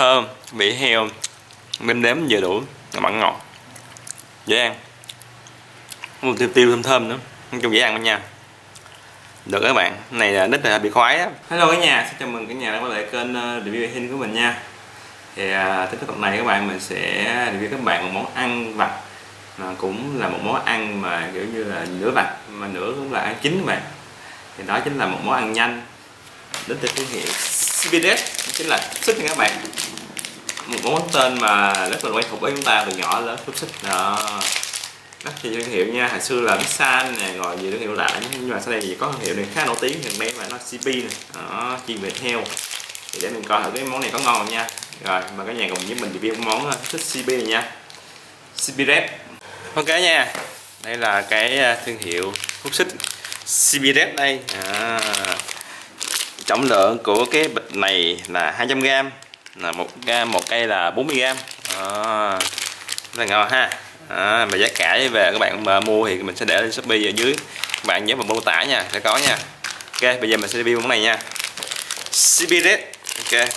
thơm vị heo mình nếm vừa đủ mặn ngọt. Dễ ăn. Một tiêu tiêu thơm thơm nữa nói chung dễ ăn nha. Được các bạn này là nít là bị khoái á. Hello cả nhà xin chào mừng cả nhà đã quay lại kênh ờ, review hình của mình nha. Thì à, tới tập này các bạn mình sẽ review các bạn một món ăn vặt. Mà cũng là một món ăn mà kiểu như là nửa vặt mà nửa cũng là ăn chín các bạn. Thì đó chính là một món ăn nhanh. Đến từ thương hiệu CBDS chính là xích nha các bạn. Một món tên mà rất là quen thuộc với chúng ta từ nhỏ lớn xúc xích. Đó. Rất nhiều thương hiệu nha. Hồi xưa là Nissan nè rồi nhiều thương hiệu lạ. Nhưng mà sau đây thì có thương hiệu này khá nổi tiếng gần đây mà nó CP nè. Đó chuyên về heo. Thì để mình coi thử cái món này có ngon không nha. Rồi mà cả nhà cùng với mình review món uh, xích CP này nha. CP Red ok nha. Đây là cái uh, thương hiệu hút xích CP đây. À, trọng lượng của cái bịch này là 200g là một gam một cây là 40g à, rất là ngon ha. À, mà giá cả về các bạn mà mua thì mình sẽ để lên shopee ở dưới. Các bạn nhớ vào mô tả nha sẽ có nha. Ok bây giờ mình sẽ review món này nha. CB Red. Ok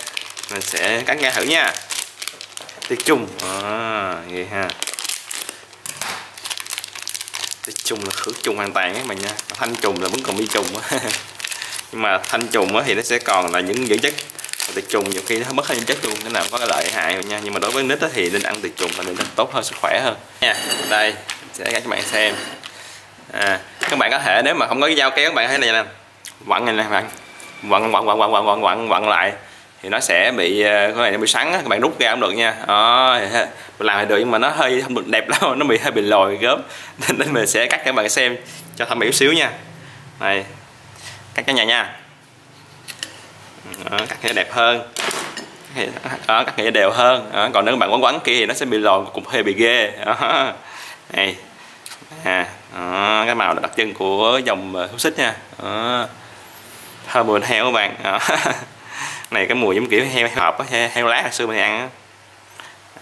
mình sẽ cắt ra thử nha. Tiết chung. À, vậy ha. Tiết chung là khử trùng hoàn toàn các bạn nha. Thanh trùng là vẫn còn bi trùng nhưng mà thanh trùng thì nó sẽ còn là những dưỡng chất. Tiệt trùng nhiều khi nó mất hết chất luôn nên là có cái lợi hại nha. Nhưng mà đối với nít thì nên ăn tiệt trùng là nên tốt hơn sức khỏe hơn. Nha đây sẽ cho các bạn xem. À, các bạn có thể nếu mà không có cái dao kéo các bạn thấy này nè. Quặn này nè bạn. Quặn quặn quặn quặn quặn quặn quặn quặn lại. Thì nó sẽ bị ờ, cái này nó bị sắn các bạn rút ra cũng được nha. À, làm thì được nhưng mà nó hơi không được đẹp lắm nó bị hơi bị lồi gớm. Nên, nên mình sẽ cắt các bạn xem cho thẩm mỹ xíu nha. Này cắt cả nhà nha. Đó, cắt thì đẹp hơn. Đó, cắt nghĩa đều hơn. Đó, còn nếu bạn quấn quấn kia thì nó sẽ bị lòn cũng hơi bị ghê. Đó. này à, đó, cái màu đặc trưng của dòng ờ, xúc xích nha. Đó. thơm mùi heo các bạn. Đó. này cái mùi giống kiểu heo hộp á heo, heo lá hồi xưa mình ăn á.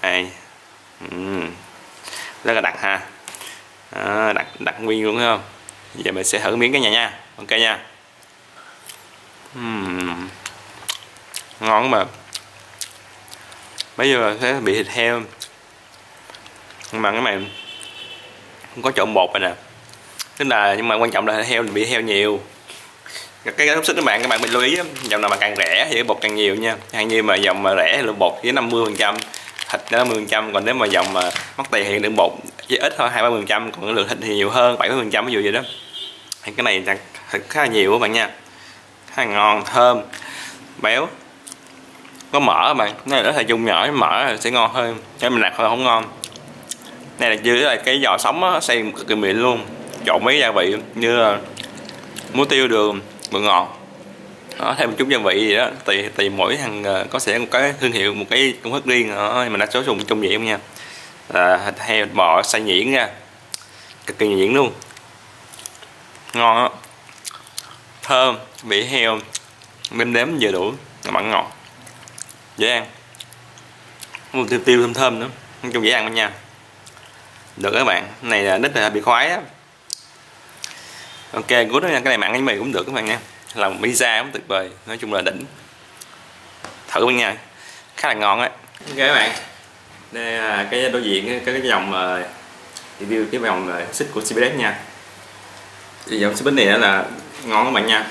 Đây. Uhm. rất là đặc ha. Đó, đặc đặc nguyên luôn không? Giờ mình sẽ thử miếng cái nhà nha. Ok nha uhm ngon mà. Bây giờ sẽ bị thịt heo. Nhưng mà cái này không có trộn bột rồi nè. Tức là nhưng mà quan trọng là heo bị heo nhiều. Cái cái xúc xích các bạn các bạn mình lưu ý dòng nào mà càng rẻ thì bột càng nhiều nha. Hay như mà dòng mà rẻ thì lượng bột với 50 phần trăm, thịt nó 50 phần trăm. Còn nếu mà dòng mà mắc tiền thì lượng bột chỉ ít thôi, hai ba phần trăm. Còn lượng thịt thì nhiều hơn 70 phần trăm, ví dụ vậy đó. Thì cái này thịt khá là nhiều các bạn nha khá là ngon thơm. Béo. Có mỡ các bạn? Cái này rất là dung nhỏ với mỡ sẽ ngon hơn. Cái mình đặt hơi không ngon. Này là dưới là cái giò sống á xay cực kỳ mịn luôn. Trộn mấy gia vị như là muối tiêu đường bột ngọt. Đó, thêm một chút gia vị gì đó tùy tùy mỗi thằng ờ, có sẽ một cái thương hiệu một cái công thức riêng đó, mình đã số dùng chung vậy không nha. Là thịt heo bò xay nhuyễn ra cực kỳ nhuyễn luôn. Ngon á thơm vị heo mình nếm vừa đủ mặn ngọt. Dễ ăn. Một tiêu tiêu thơm thơm nữa nói chung dễ ăn nha. Được các bạn này là nít là bị khoái á. Ok cuối nha cái này mặn bánh mì cũng được các bạn nha. Làm pizza cũng tuyệt vời nói chung là đỉnh. Thử bạn nha khá là ngon á. Ok các bạn đây là cái đối diện cái, cái, dòng ờ, review cái dòng ờ, xích của CBS nha. Thì dòng CBS này là ngon các bạn nha.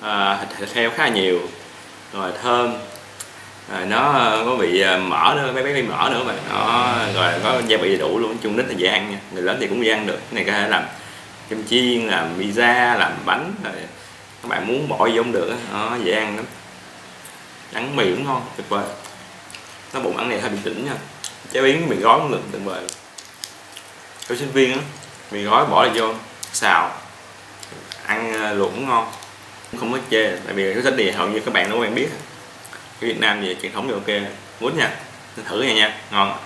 À, thịt, thịt heo khá là nhiều rồi thơm. Rồi nó có bị à, mỡ nữa mấy bé mỡ nữa mà nó rồi có gia vị đầy đủ luôn chung rất là dễ ăn nha. Người lớn thì cũng dễ ăn được. Cái này có thể làm kem chiên làm pizza làm bánh rồi các bạn muốn bỏ gì không được nó dễ ăn lắm. Ăn mì cũng ngon tuyệt vời. Nó bụng ăn này hơi bị tỉnh nha. Chế biến mì gói cũng được tuyệt vời. Cho sinh viên á mì gói bỏ lại vô xào ăn ờ, luộc cũng ngon. Không có chê, tại vì cái sách thì hầu như các bạn nó quen biết. Cái Việt Nam về truyền thống thì ok. Muốn nha, thử nha nha, ngon